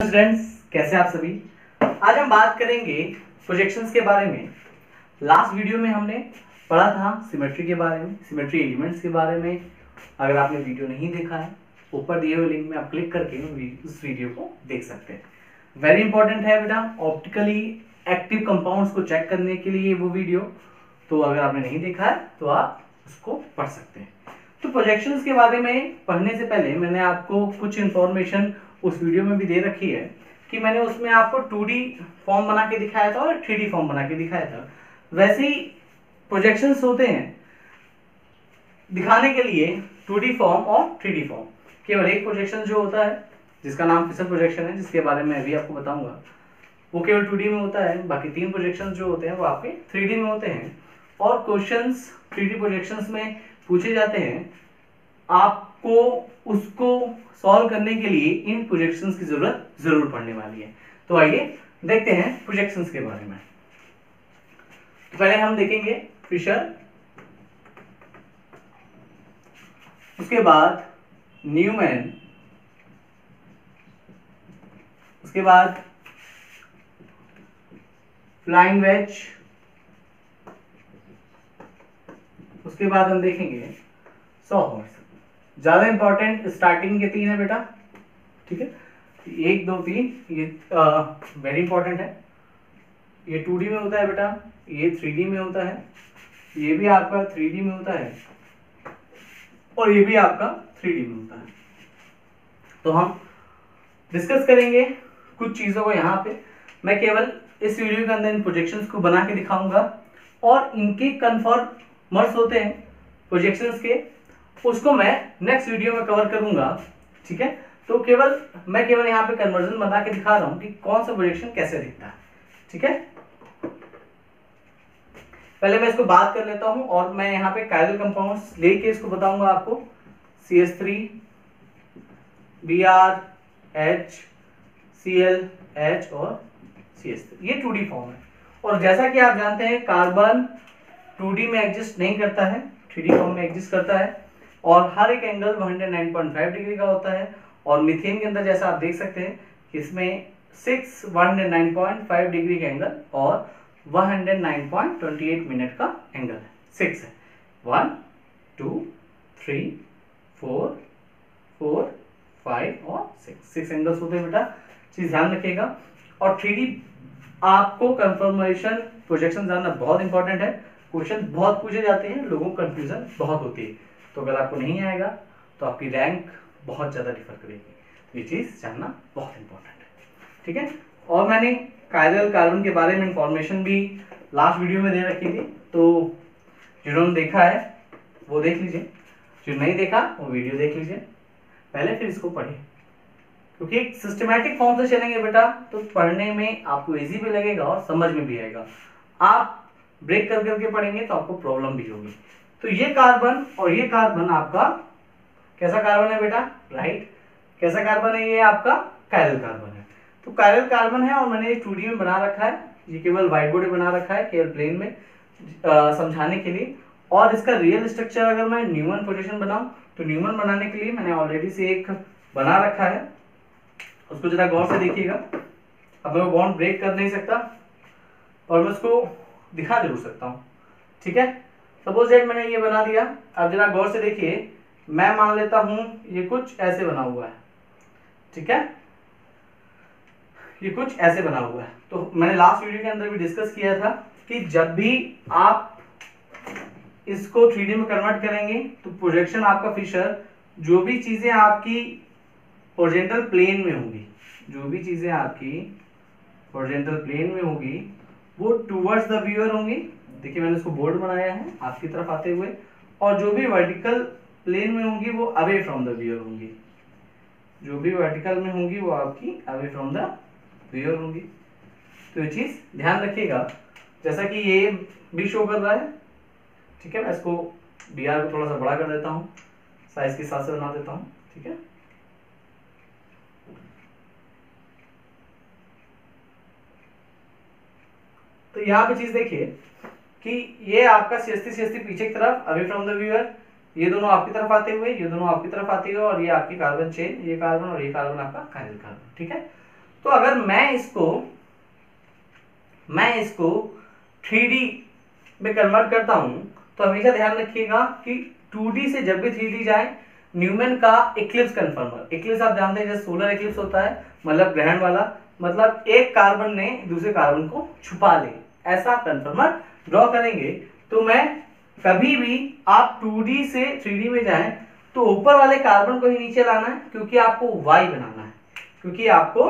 Students कैसे आप सभी? आज हम बात करेंगे प्रोजेक्शंस के बारे में। लास्ट वीडियो में हमने पढ़ा था सिमेट्री के बारे में सिमेट्री एलिमेंट्स के बारे में। अगर आपने वीडियो नहीं देखा है, ऊपर दिए हुए लिंक में आप क्लिक करके उस वीडियो को देख सकते हैं। वेरी इंपॉर्टेंट है बेटा ऑप्टिकली एक्टिव कंपाउंड्स को चेक करने के लिए वो वीडियो तो अगर आपने नहीं देखा है तो आप उसको पढ़ सकते हैं। तो प्रोजेक्शंस के बारे में पढ़ने से पहले मैंने आपको कुछ इंफॉर्मेशन उस वीडियो में भी दे रखी है कि मैंने उसमें आपको 2D फॉर्म बना के दिखाया था और 3D फॉर्म बना के दिखाया था। वैसे ही प्रोजेक्शंस होते हैं दिखाने के लिए 2D फॉर्म और 3D फॉर्म केवल एक प्रोजेक्शन जो होता है, जिसका नाम फिसल प्रोजेक्शन है, जिसके बारे में अभी आपको बताऊँगा, वो केवल 2D में होता है। बाकी तीन प्रोजेक्शन जो होते हैं, वो आपके 3D में होते हैं। और क्वेश्चंस 3D प्रोजेक्शंस में पूछे जाते हैं, आपको उसको सॉल्व करने के लिए इन प्रोजेक्शंस की ज़रूरत ज़रूर पड़ने वाली है। तो आइए देखते हैं प्रोजेक्शंस के बारे में। तो पहले हम देखेंगे फिशर उसके बाद न्यूमैन उसके बाद फ्लाइंग वेज उसके बाद हम देखेंगे सौ हॉर्स ज़्यादा इंपॉर्टेंट स्टार्टिंग के तीन है बेटा, ठीक है? एक, दो, तीन, ये वेरी इंपॉर्टेंट है। ये टू में होता है बेटा, ये थ्री में होता है, ये भी आपका थ्री में होता है, और ये भी आपका थ्री में होता है। तो हम डिस्कस करेंगे कुछ चीज़ों को यहाँ पे। मैं केवल इस वीडियो के अंदर इन प्रोजेक्शंस को बना के दिखाऊँगा, और इनके कन्फर्मर्स होते हैं प्रोजेक्शंस के। उसको मैं नेक्स्ट वीडियो में कवर करूँगा, ठीक है? तो केवल, मैं केवल यहाँ पे कन्वर्जन बना के दिखा रहा हूँ कि कौन सा प्रोजेक्शन कैसे दिखता है, ठीक है? पहले मैं इसको बात कर लेता हूँ और मैं यहाँ पे कायरल कंपाउंड लेके इसको बताऊँगा आपको। C S three B R H C L H और सी एस थ्री ये टू डी फॉर्म है। और जैसा कि आप जानते हैं कार्बन टू डी में एग्जिस्ट नहीं करता है थ्री डी फॉर्म में एग्जिस्ट करता है। और हर एक एंगल 109.5 डिग्री का होता है। और मिथेन के अंदर जैसा आप देख सकते हैं, इसमें सिक्स वन डिग्री का एंगल और 109.28 मिनट का एंगल है। सिक्स है। One two three four four five और सिक्स सिक्स एंगल्स होते हैं बेटा। चीज़ ध्यान रखिएगा। और थ्री आपको कंफर्मेशन प्रोजेक्शन जानना बहुत इंपॉर्टेंट है। क्वेश्चन बहुत पूछे जाते हैं, लोगों को कंफ्यूजन बहुत होती है। तो अगर आपको नहीं आएगा तो आपकी रैंक बहुत ज़्यादा डिफर करेगी। तो ये चीज़ जानना बहुत इंपॉर्टेंट है। ठीक है? और मैंने कायरल कार्बन के बारे में इंफॉर्मेशन भी लास्ट वीडियो में दे रखी थी तो जिन्होंने देखा है, वो देख लीजिए। जो नहीं देखा, वो वीडियो देख लीजिए। पहले फिर इसको पढ़िए। क्योंकि एक सिस्टमेटिक फॉर्म से चलेंगे बेटा तो पढ़ने में आपको इजी भी लगेगा और समझ में भी आएगा। आप ब्रेक कर करके पढ़ेंगे तो आपको प्रॉब्लम भी होगी। तो ये कार्बन और ये कार्बन आपका कैसा कार्बन है बेटा? राइट कैसा कार्बन है ये आपका? कायरल कार्बन है। तो कायरल कार्बन है और मैंने ये टू में बना रखा है। ये केवल व्हाइट बोर्ड बना रखा है केवल प्लेन में समझाने के लिए। और इसका रियल स्ट्रक्चर अगर मैं न्यूमन पोजिशन बनाऊँ तो न्यूमन बनाने के लिए मैंने ऑलरेडी से एक बना रखा है। उसको जरा गौर से देखिएगा। अब मैं बॉन्ड ब्रेक कर नहीं सकता और मैं उसको दिखा ज़रूर सकता हूँ। ठीक है? सपोज़ डेट मैंने ये बना दिया। अब जरा गौर से देखिए, मैं मान लेता हूँ ये कुछ ऐसे बना हुआ है। ठीक है? ये कुछ ऐसे बना हुआ है। तो मैंने लास्ट वीडियो के अंदर भी डिस्कस किया था कि जब भी आप इसको थ्री में कन्वर्ट करेंगे तो प्रोजेक्शन आपका फिशर जो भी चीज़ें आपकी ओरिजेंटल प्लेन में होंगी, जो भी चीज़ें आपकी ओरिजेंटल प्लेन में होगी, वो टूवर्ड्स द व्यूअर होंगी। देखिए, मैंने इसको बोर्ड बनाया है आपकी तरफ़ आते हुए, और जो भी वर्टिकल प्लेन में होंगी, वो अवे फ्रॉम द व्यूअर होंगी। जो भी वर्टिकल में होंगी, वो आपकी अवे फ्रॉम द व्यूअर होंगी। तो ये चीज़ ध्यान रखिएगा। जैसा कि ये भी शो कर रहा है, ठीक है, मैं इसको बी आर को थोड़ा सा बड़ा कर देता हूँ साइज़ के साथ से बना देता हूँ, ठीक है। तो यहाँ पे चीज़ देखिए कि ये आपका सीएसटी सीएसटी पीछे की तरफ़ अवे फ्रॉम द व्यूअर ये दोनों आपकी तरफ़ आते हुए, ये दोनों आपकी तरफ़ आते हुए, और ये आपकी कार्बन चेन ये कार्बन और ये कार्बन आपका कायरल कार्बन ठीक है? तो अगर मैं इसको मैं इसको थ्री में कन्वर्ट करता हूँ तो हमेशा ध्यान रखिएगा कि 2D से जब भी 3D जाए न्यूमैन का इक्लिप्स कन्फर्मर इक्लिप्स आप जानते हैं, जैसे सोलर इक्लिप्स होता है मतलब ग्रहण वाला मतलब एक कार्बन ने दूसरे कार्बन को छुपा ले, ऐसा कन्फर्मर ड्रॉ करेंगे तो मैं कभी भी आप 2D से 3D में जाएँ तो ऊपर वाले कार्बन को ही नीचे लाना है, क्योंकि आपको वाई बनाना है। क्योंकि आपको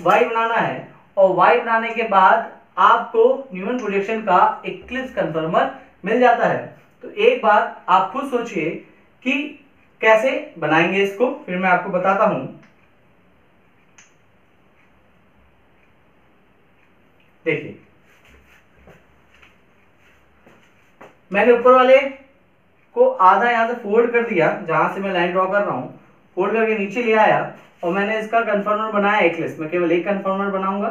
वाई बनाना है, और वाई बनाने के बाद आपको न्यूमन प्रोजेक्शन का इक्लिप्स कन्फर्मर मिल जाता है। तो एक बार आप खुद सोचिए कि कैसे बनाएँगे इसको, फिर मैं आपको बताता हूँ। देखिए मैंने ऊपर वाले को आधा यहाँ से फोल्ड कर दिया, जहाँ से मैं लाइन ड्रॉ कर रहा हूँ फोल्ड करके नीचे ले आया और मैंने इसका कन्फर्मर बनाया एक लिस्ट में, केवल एक कन्फर्मर बनाऊँगा,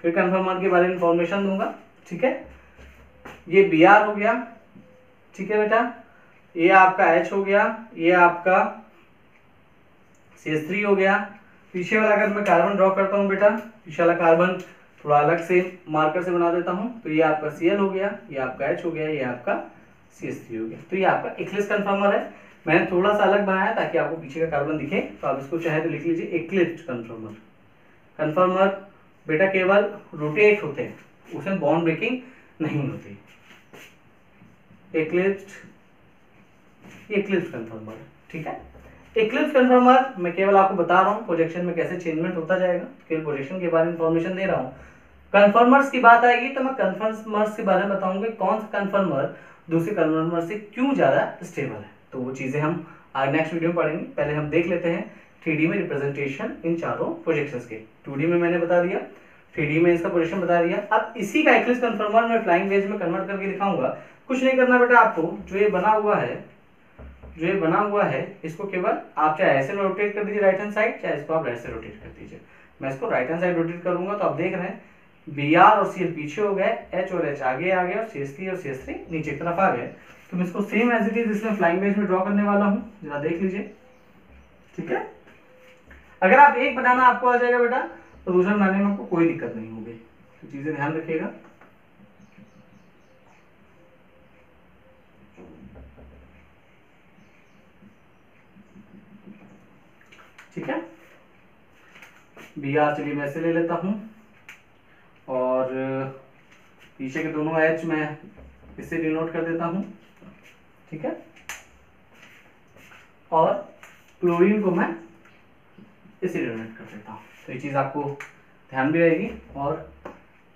फिर कन्फर्मर के बारे में इंफॉर्मेशन दूँगा, ठीक है? ये बी आर हो गया, ठीक है बेटा? ये आपका एच हो गया, ये आपका सी एस थ्री हो गया। पीछे वाला अगर मैं कार्बन ड्रॉ करता हूँ बेटा, पीछे वाला कार्बन थोड़ा अलग से मार्कर से बना देता हूँ तो ये आपका सी हो गया, ये आपका एच हो गया, ये आपका सी एस थ्री हो गया। तो ये आपका इक्लिस कन्फर्मर है। मैंने थोड़ा सा अलग बनाया ताकि आपको पीछे का कार्बन दिखे। तो आप इसको चाहे तो लिख लीजिए इक्लिप्स कन्फर्मर कन्फर्मर बेटा केवल रोटेट होते हैं। उसमें बॉन्ड ब्रेकिंग नहीं होती। एक्लिप्स एक्लिप्स कन्फर्मर ठीक है? एक्लिप्स कन्फर्मर मैं केवल आपको बता रहा हूँ प्रोजेक्शन में कैसे चेंजमेंट होता जाएगा। केवल प्रोजेक्शन के बारे में इंफॉर्मेशन दे रहा हूँ। कन्फर्मर्स की बात आएगी तो मैं कन्फर्मर्स के बारे में बताऊँगा कौन सा कन्फर्मर दूसरे कन्फर्मर से क्यों ज़्यादा स्टेबल है? तो वो चीज़ें हम नेक्स्ट वीडियो में पढ़ेंगे। पहले हम देख लेते हैं थ्री में रिप्रेजेंटेशन इन चारों प्रोजेक्शंस के। टू में मैंने बता दिया थ्री में इसका प्रोजेक्शन बता दिया। अब इसी का एक्लिप्स कन्फर्मर मैं फ्लाइंग वेज में कन्वर्ट करके दिखाऊँगा। कुछ नहीं करना बेटा आपको, जो ये बना हुआ है, जो ये बना हुआ है, इसको केवल आप चाहे ऐसे रोटेट कर दीजिए राइट हैंड साइड चाहे इसको आप ऐसे रोटेट कर दीजिए। मैं इसको राइट हैंड साइड रोटेट करूँगा तो आप देख रहे हैं बी आर और सी एल पीछे हो गए एच और एच आगे आ गए और सी एस थ्री और सी एस थ्री नीचे की तरफ़ आ गए। तो मैं इसको सेम एज इट इज़ इसमें फ्लाइंग बेस में ड्रॉ करने वाला हूँ। जरा देख लीजिए। ठीक है? अगर आप एक बनाना आपको आ जाएगा बेटा तो दूसरा बनाने में आपको कोई दिक्कत नहीं होगी। तो चीज़ें ध्यान रखिएगा। ठीक है? बी आर चलिए मैं ऐसे ले लेता हूँ। पीछे के दोनों एच मैं इसे डिनोट कर देता हूँ, ठीक है? और क्लोरीन को मैं इसे डिनोट कर देता हूँ। तो ये चीज़ आपको ध्यान भी रहेगी और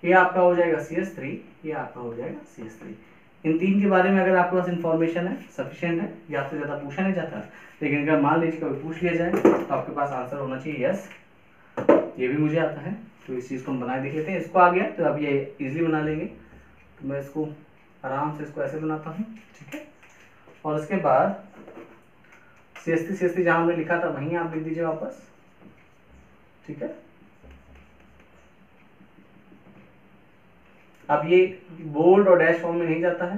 ये आपका हो जाएगा सी एस थ्री ये आपका हो जाएगा सी एस थ्री इन तीन के बारे में अगर आपके पास इंफॉर्मेशन है सफिशियंट है, या तो ज़्यादा पूछा नहीं जाता, लेकिन अगर मान लीजिए कभी पूछ लिया जाए तो आपके पास आंसर होना चाहिए यस ये भी मुझे आता है। तो इस चीज़ को हम बनाए देख लेते हैं। इसको आ गया तो अब ये इजीली बना लेंगे। तो मैं इसको आराम से इसको ऐसे बनाता हूँ, ठीक है? और उसके बाद C S T C S T जहाँ हमने लिखा था, वहीं आप लिख दीजिए वापस, ठीक है? अब ये बोल्ड और डैश फॉर्म में नहीं जाता है।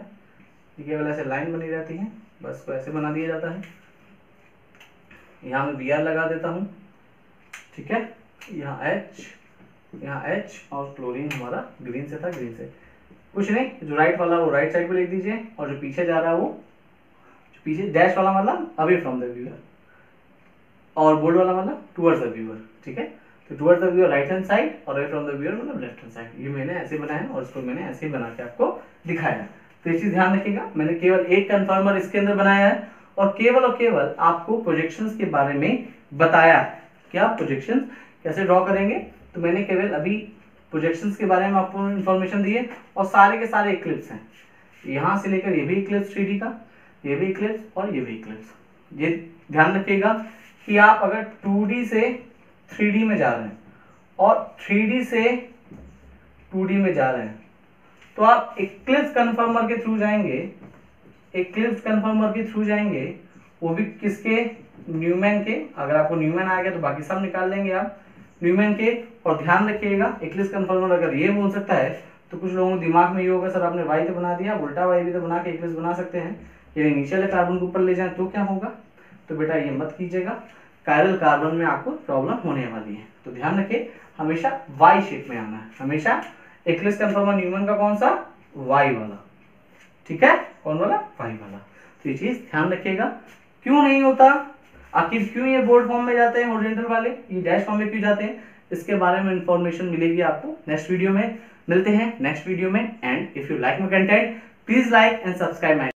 केवल ऐसे लाइन बनी रहती है, बस को ऐसे बना दिया जाता है। यहाँ मैं बी आर लगा देता हूँ, ठीक है? यहाँ एच यहाँ एच और क्लोरीन हमारा ग्रीन से था ग्रीन से। कुछ नहीं, जो राइट वाला वो राइट साइड पे लिख दीजिए, और जो पीछे जा रहा है वो, जो पीछे डैश वाला मतलब अवे फ्रॉम द व्यूअर और बोल्ड वाला मतलब टूवर्ड्स द व्यूअर ठीक है? तो towards the viewer right hand side और अवे फ्रॉम द व्यूअर मतलब लेफ़्ट हैंड साइड ये मैंने ऐसे बनाया और इसको मैंने ऐसे ही बना के आपको दिखाया। तो ये चीज़ ध्यान रखिएगा, मैंने केवल एक कन्फर्मर इसके अंदर बनाया है, और केवल और केवल आपको प्रोजेक्शंस के बारे में बताया क्या प्रोजेक्शंस कैसे ड्रॉ करेंगे? तो मैंने केवल अभी प्रोजेक्शंस के बारे में आपको इन्फॉर्मेशन दी है और सारे के सारे इक्लिप्स हैं। यहाँ से लेकर ये भी इक्लिप्स थ्री का, ये भी इक्लिप्स और ये भी इक्लिप्स ये ध्यान रखिएगा कि आप अगर 2D से 3D में जा रहे हैं और 3D से 2D में जा रहे हैं तो आप इक्लिप्स कन्फर्मर के थ्रू जाएँगे। इक्लिप्स कन्फर्मर के थ्रू जाएँगे, वो भी किसके? न्यूमैन के। अगर आपको न्यूमैन आ गया तो बाकी सब निकाल लेंगे आप। न्यूमैन के, और ध्यान रखिएगा इक्लिप्स कन्फर्मर अगर ये बोल सकता है तो कुछ लोगों के दिमाग में ये होगा, सर, आपने वाई तो बना दिया, उल्टा वाई भी तो बना के इक्लिप्स बना सकते हैं। यदि नीचे कार्बन को ऊपर ले जाए तो क्या होगा? तो बेटा ये मत कीजिएगा कायरल कार्बन में आपको प्रॉब्लम होने वाली है। तो ध्यान रखिए, हमेशा वाई शेप में आना है। हमेशा एक्लिस कन्फर्मा न्यूमन का कौन सा? वाई वाला। ठीक है? कौन वाला? वाई वाला। तो ये चीज़ ध्यान रखिएगा। क्यों नहीं होता? आखिर क्यों ये बोर्ड फॉर्म में जाते हैं ओरिजेंटल वाले? ये डैश फॉर्म में क्यों जाते हैं? इसके बारे में इंफॉर्मेशन मिलेगी आपको नेक्स्ट वीडियो में। मिलते हैं नेक्स्ट वीडियो में and if you like my content please like and subscribe my